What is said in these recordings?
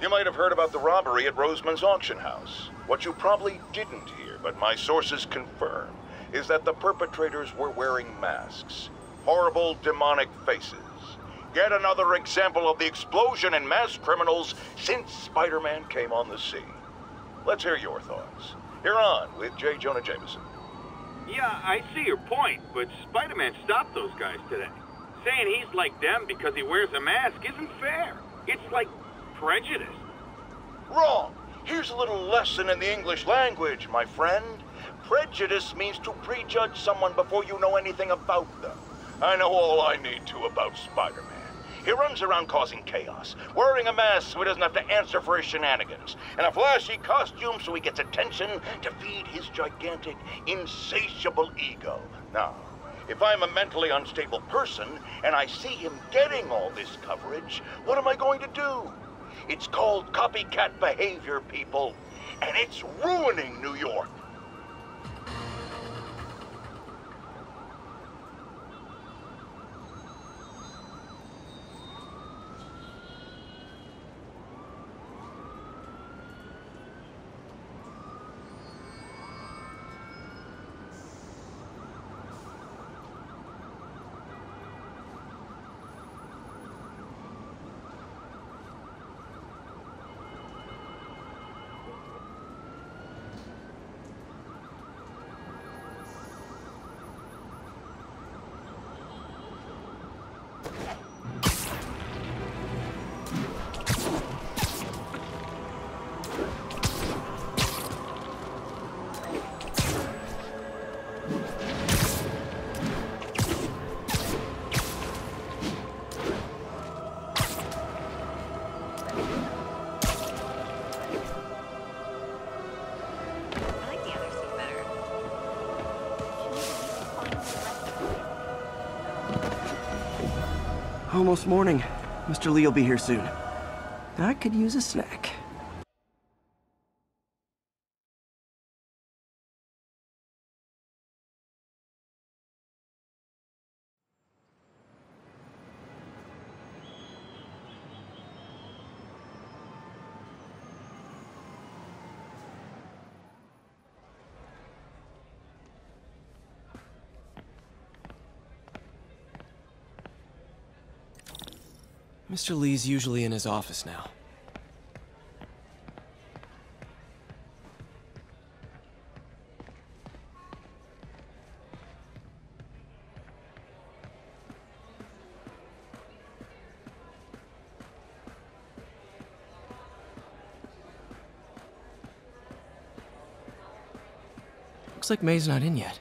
You might have heard about the robbery at Roseman's auction house. What you probably didn't hear, but my sources confirm, is that the perpetrators were wearing masks. Horrible demonic faces. Yet another example of the explosion in mass criminals since Spider-Man came on the scene. Let's hear your thoughts. You're on with J. Jonah Jameson. Yeah, I see your point, but Spider-Man stopped those guys today. Saying he's like them because he wears a mask isn't fair. It's like prejudice. Wrong. Here's a little lesson in the English language, my friend. Prejudice means to prejudge someone before you know anything about them. I know all I need to about Spider-Man. He runs around causing chaos, wearing a mask so he doesn't have to answer for his shenanigans, and a flashy costume so he gets attention to feed his gigantic, insatiable ego. Now, if I'm a mentally unstable person and I see him getting all this coverage, what am I going to do? It's called copycat behavior, people, and it's ruining New York. Okay. Almost morning. Mr. Lee will be here soon. I could use a snack. Mr. Lee's usually in his office now. Looks like May's not in yet.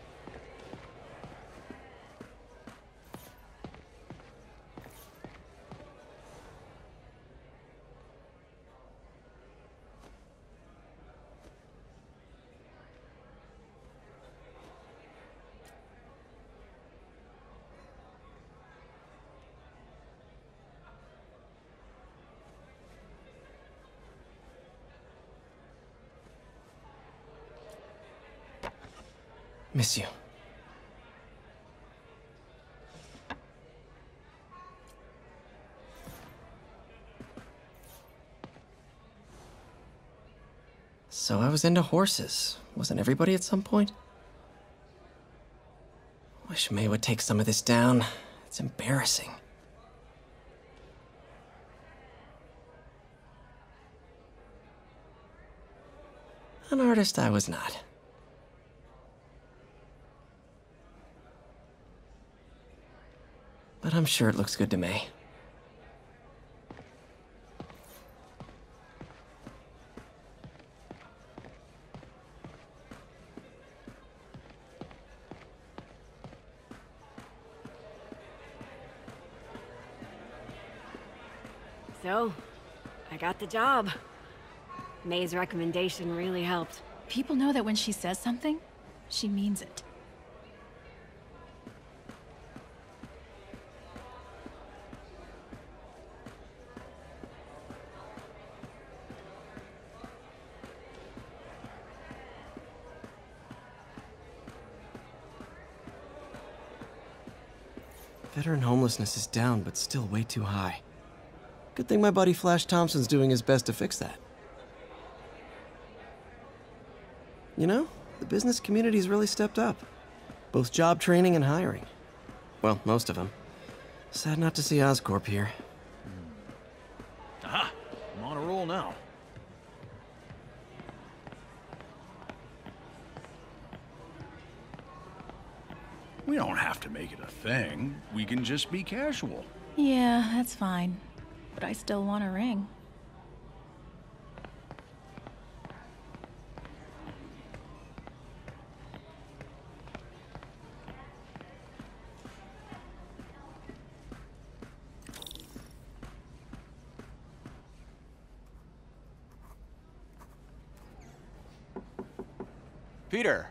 Miss you. So I was into horses. Wasn't everybody at some point? Wish May would take some of this down. It's embarrassing. An artist I was not. But I'm sure it looks good to May. So, I got the job. May's recommendation really helped. People know that when she says something, she means it. Veteran homelessness is down, but still way too high. Good thing my buddy Flash Thompson's doing his best to fix that. You know, the business community's really stepped up. Both job training and hiring. Well, most of them. Sad not to see Oscorp here. We don't have to make it a thing. We can just be casual. Yeah, that's fine. But I still want a ring. Peter, what can